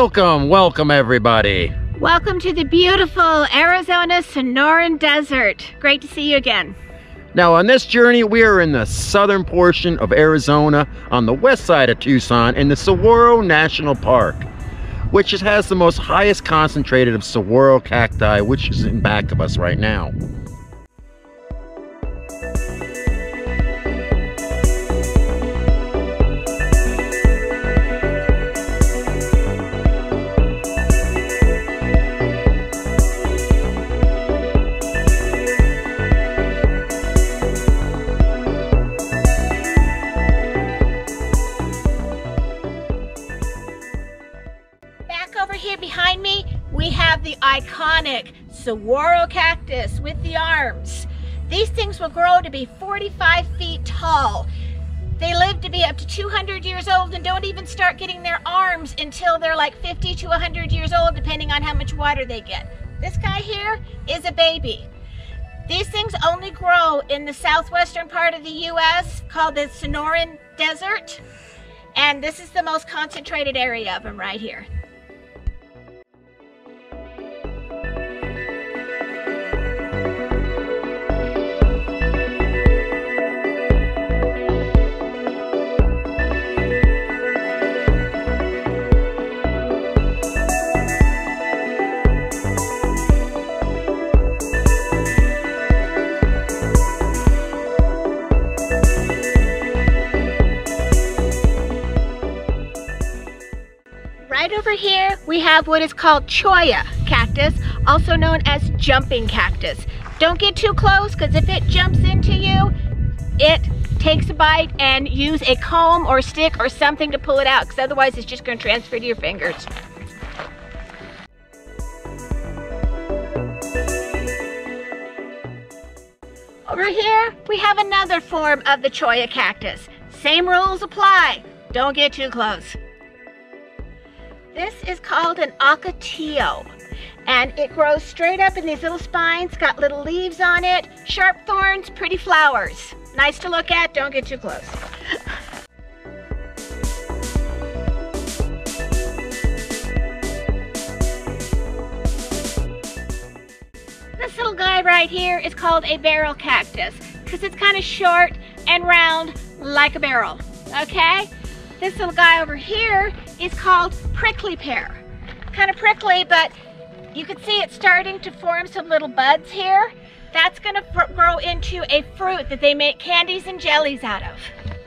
Welcome, welcome everybody. Welcome to the beautiful Arizona Sonoran Desert. Great to see you again. Now, on this journey, we are in the southern portion of Arizona on the west side of Tucson in the Saguaro National Park, which has the most highest concentrated of saguaro cacti, which is in back of us right now. Iconic saguaro cactus with the arms. These things will grow to be 45 feet tall. They live to be up to 200 years old and don't even start getting their arms until they're like 50 to 100 years old, depending on how much water they get. This guy here is a baby. These things only grow in the southwestern part of the U.S. called the Sonoran Desert. And this is the most concentrated area of them right here. Over here, we have what is called cholla cactus, also known as jumping cactus. Don't get too close, because if it jumps into you, it takes a bite and use a comb or stick or something to pull it out, because otherwise it's just going to transfer to your fingers. Over here, we have another form of the cholla cactus. Same rules apply. Don't get too close. This is called an ocotillo and it grows straight up in these little spines, got little leaves on it, sharp thorns, pretty flowers. Nice to look at, don't get too close. this little guy right here is called a barrel cactus because it's kind of short and round like a barrel, okay? This little guy over here is called prickly pear. Kind of prickly, but you can see it's starting to form some little buds here. That's gonna grow into a fruit that they make candies and jellies out of.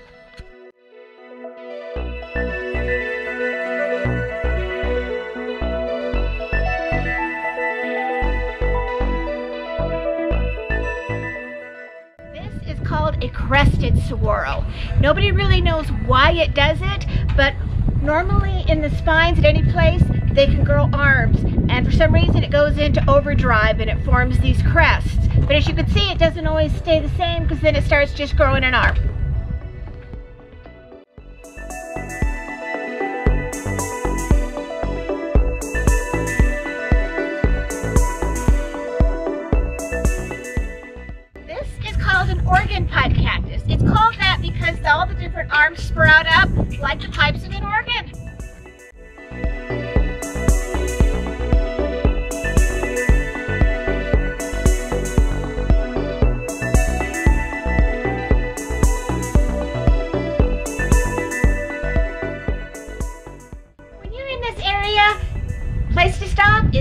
Crested saguaro. Nobody really knows why it does it, but normally in the spines at any place, they can grow arms. And for some reason it goes into overdrive and it forms these crests. But as you can see, it doesn't always stay the same because then it starts just growing an arm.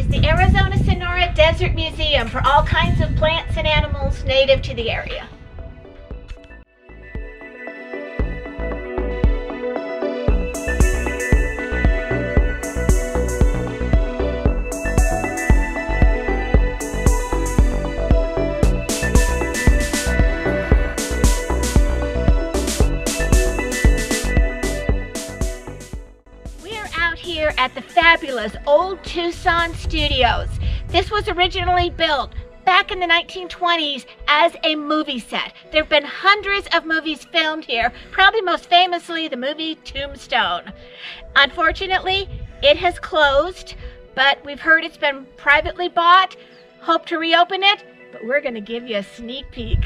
Is the Arizona Sonora Desert Museum for all kinds of plants and animals native to the area. Tucson Studios. This was originally built back in the 1920s as a movie set. There have been hundreds of movies filmed here, probably most famously the movie Tombstone. Unfortunately, it has closed, but we've heard it's been privately bought. Hope to reopen it, but we're going to give you a sneak peek.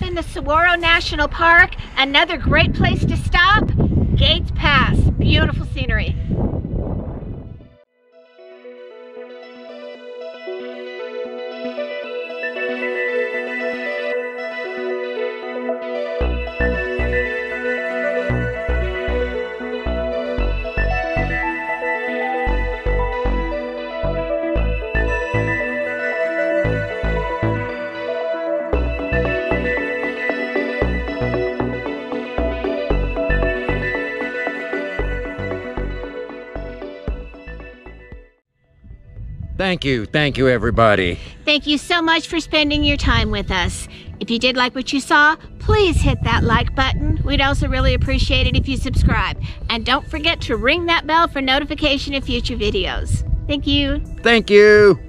In the Saguaro National Park. Another great place to stop, Gates Pass. Beautiful scenery. Thank you. Thank you, everybody. Thank you so much for spending your time with us. If you did like what you saw, please hit that like button. We'd also really appreciate it if you subscribe. And don't forget to ring that bell for notification of future videos. Thank you. Thank you.